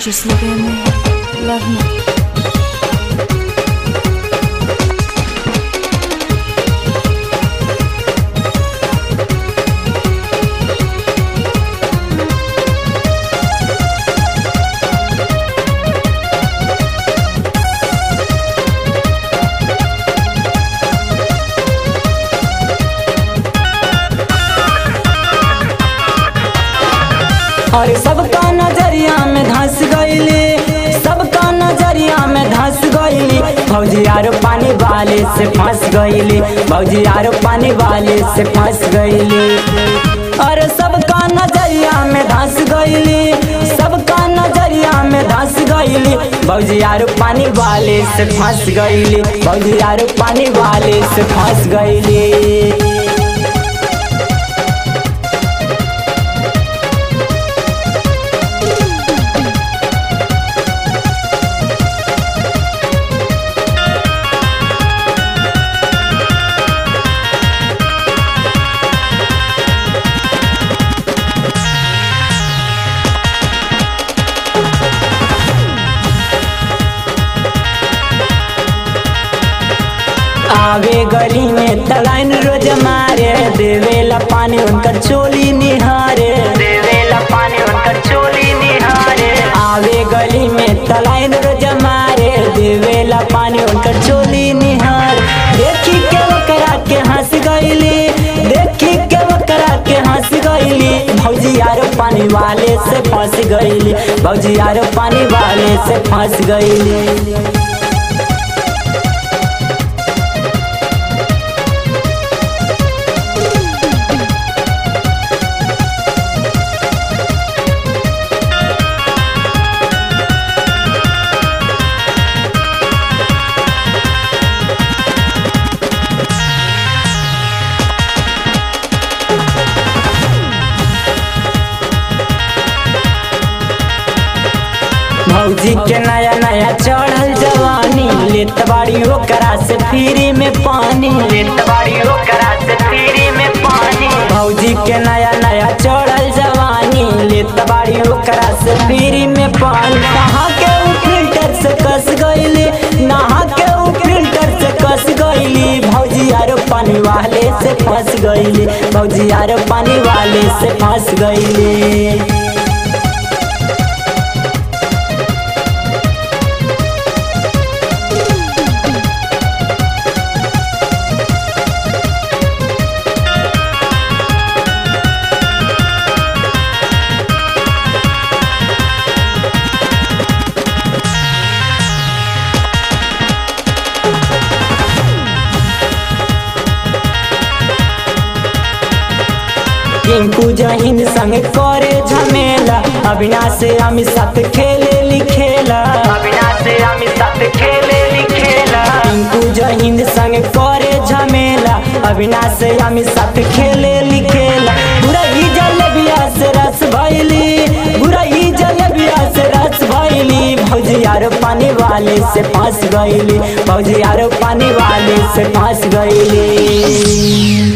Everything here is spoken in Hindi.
Just look at me, love me. और सबका भौजी यारो पानी वाले से फंस गईली। भौजी यारो पानी वाले से फंस गईली। और सबका नज़रिया में धंस गईली। सबका नज़रिया में धंस गईली। भौजी यारो पानी वाले से फंस गईली। भौजी यारो पानी वाले से फंस गईली। आवे गली में तलाइन रोज मारे। देवेला पानी उनकर चोली निहारे। देवेला पानी उनकर चोली निहारे। आवे गली में तलाइन रोज मारे। देवेला पानी उनकर चोली निहार। देखी के ओकरा के हंस गईली। देखी के ओकरा के हंस गईली। भौजी यारो पानी वाले से फंस गईली। भौजी यारो पानी वाले से फंस गईली। भौजी के नया नया चढ़ल जवानी। लेत बाड़ी ओकरा से फ्री में पानी। लेत बाड़ी ओकरा से फ्री में पानी। भौजी के नया नया चढ़ल जवानी। लेत बाड़ी ओकरा से फ्री में पानी। नहा के उ फ़िल्टर से कस गईली। नहा के उ फ़िल्टर से कस गईली। भौजी यारो पानी वाले से फंस गईली। भौजी यारो पानी वाले से फंस गईली। टिंकू जहीन संग करे झमेला। अविनाश से अमित साथ खेले लिखेला। अविनाश अमित साथ खेले लिखेला। टिंकू जहीन संग करे झमेला। अविनाश से अमित साथ खेले लिखेला। पूरा ही जलेबिया से रस भइली पूरा ही जलेबिया से रस भइली भौजी यारो पानी वाले से पास गईली। भौजी यारो पानी वाले से फंस गईली।